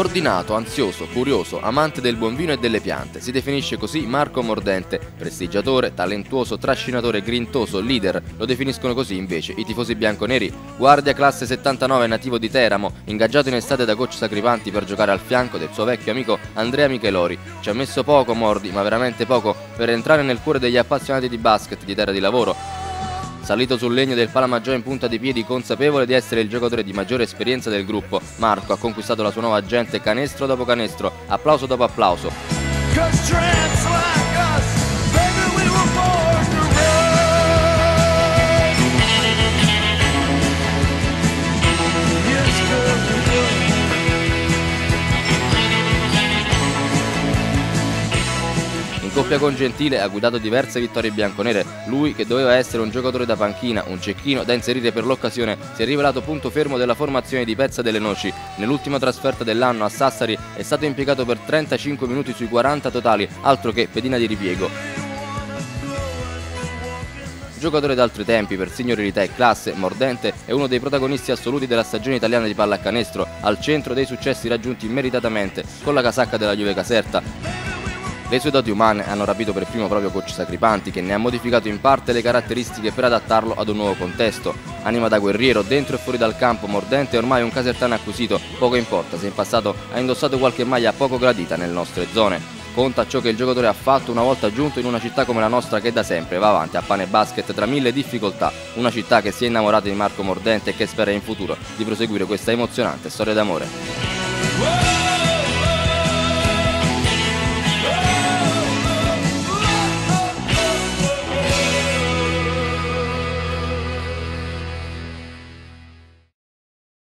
Ordinato, ansioso, curioso, amante del buon vino e delle piante, si definisce così Marco Mordente, prestigiatore, talentuoso, trascinatore, grintoso, leader, lo definiscono così invece i tifosi bianconeri. Guardia classe 79 nativo di Teramo, ingaggiato in estate da coach Sacripanti per giocare al fianco del suo vecchio amico Andrea Michelori. Ci ha messo poco Mordi, ma veramente poco, per entrare nel cuore degli appassionati di basket, di terra di lavoro, Salito sul legno del Palamaggiò in punta di piedi, consapevole di essere il giocatore di maggiore esperienza del gruppo, Marco ha conquistato la sua nuova gente canestro dopo canestro, applauso dopo applauso. In coppia con Gentile ha guidato diverse vittorie bianconere, lui che doveva essere un giocatore da panchina, un cecchino da inserire per l'occasione, si è rivelato punto fermo della formazione di Pezza delle Noci. Nell'ultima trasferta dell'anno a Sassari è stato impiegato per 35 minuti sui 40 totali, altro che pedina di ripiego. Giocatore d'altri tempi per signorilità e classe, mordente, è uno dei protagonisti assoluti della stagione italiana di pallacanestro, al centro dei successi raggiunti meritatamente con la casacca della Juve Caserta. Le sue doti umane hanno rapito per primo proprio coach Sacripanti che ne ha modificato in parte le caratteristiche per adattarlo ad un nuovo contesto. Anima da guerriero, dentro e fuori dal campo, mordente e ormai un casertano acquisito, poco importa se in passato ha indossato qualche maglia poco gradita nelle nostre zone. Conta ciò che il giocatore ha fatto una volta giunto in una città come la nostra che da sempre va avanti a pane basket tra mille difficoltà, una città che si è innamorata di Marco Mordente e che spera in futuro di proseguire questa emozionante storia d'amore.